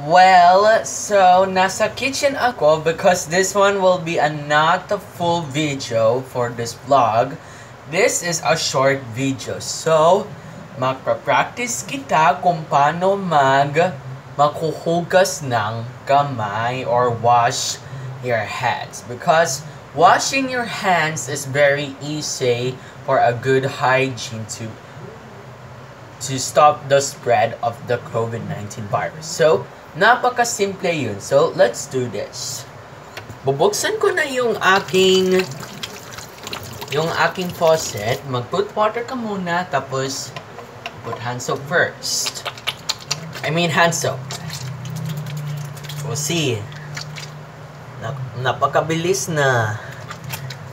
Well, so nasa kitchen ako because this one will be a not a full video for this vlog. This is a short video. So, magpa-practice kita kung paano mag makuhugas ng kamay or wash your hands because washing your hands is very easy for a good hygiene to to stop the spread of the COVID-19 virus. So, napaka-simple yun. So, let's do this. Bubuksan ko na yung aking yung aking faucet. Mag-put water ka muna, tapos put hand soap first. I mean hand soap. We'll see. Nap napakabilis na.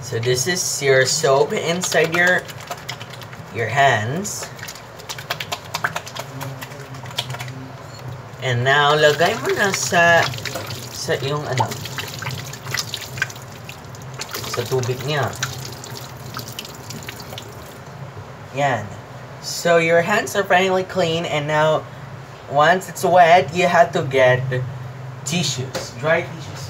So this is your soap inside your your hands. And now, lagay mo na sa sa yung ano sa tubig niya. Yan. So your hands are finally clean and now once it's wet, you have to get tissues, dry tissues.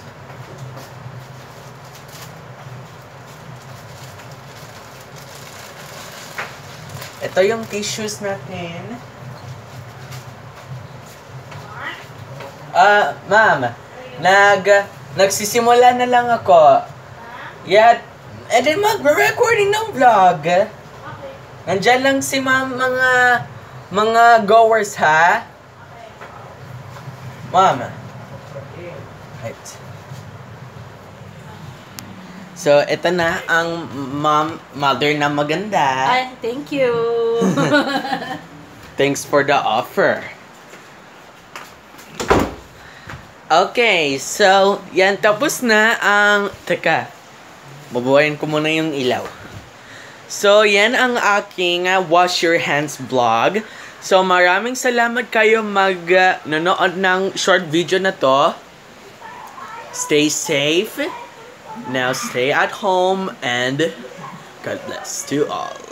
Ito yung tissues natin. Ah, ma'am, nag nagsisimula na lang ako. Yeah, and then mag-recording ng vlog. Nandyan lang si ma'am mga mga goers ha. Ma'am. Right. So, ito na ang mom, mother na maganda. Ay, thank you. Thanks for the offer. Okay, so, yan, tapos na ang... Teka, babawain ko muna yung ilaw. So, yan ang aking uh, Wash Your Hands vlog. So, maraming salamat kayo mag uh, nanood ng short video na to. Stay safe. Now, stay at home and God bless to all.